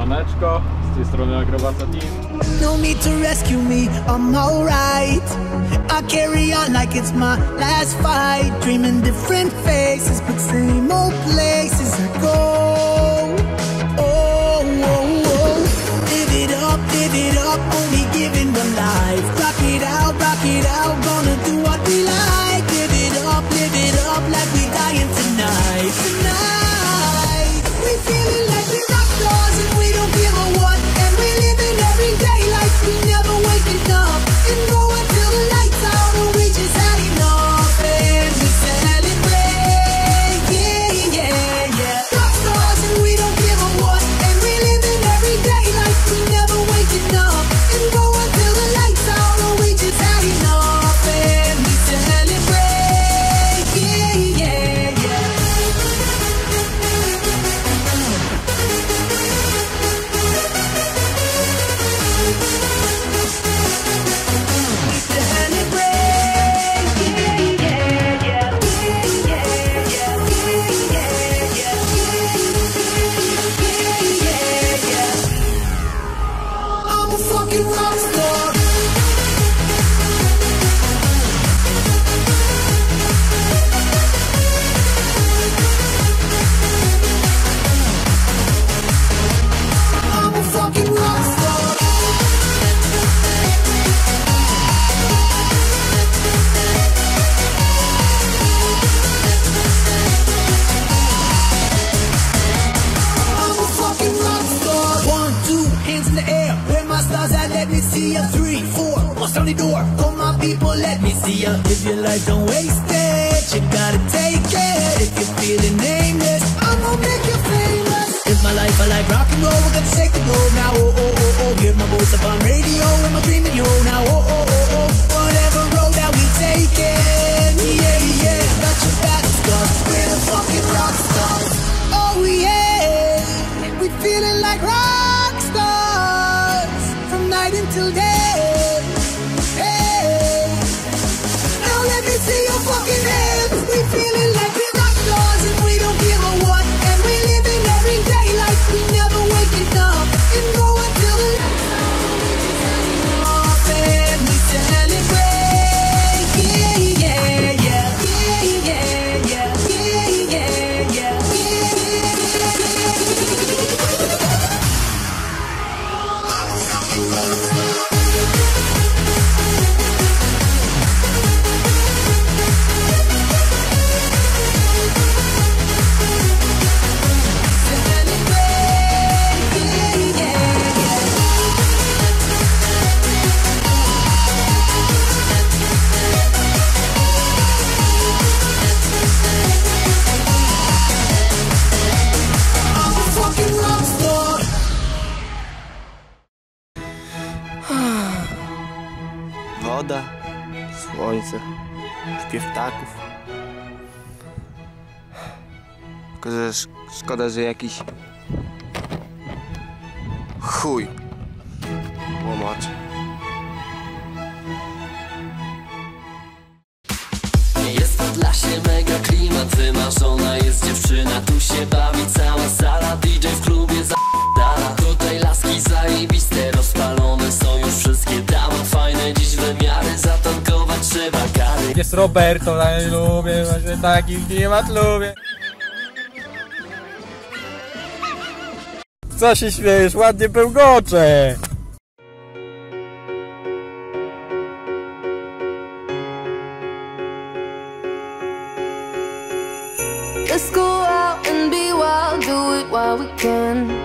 Siemaneczko, z tej strony Agrobata Team. No need to rescue me, I'm alright. I carry on like it's my last fight. Dreaming different faces, but same old places the door. My people, let me see ya. If your life don't waste it, you gotta take it. If you're feeling nameless, I'm gonna make you famous. If my life I like rock and roll, we're gonna shake the globe now. Oh, oh, oh, oh. Hear my voice up on radio, and my dreaming you now. Oh, oh, oh, oh. Whatever road that we take it, yeah, yeah. Got your back, stars. We're the fucking rock stars. Oh yeah, we feeling like rock stars from night until day. Woda, słońce, śpiew ptaków. Tylko, że sz- szkoda, że jakiś chuj łomoczy. Jest w Atlasie mega klimat, wymarzona jest dziewczyna Tu się bawi Jest Roberto, ale lubię, właśnie taki klimat lubię. Co się śmiejesz? Ładnie pełgocze! Let's go out and be wild, do it while we can.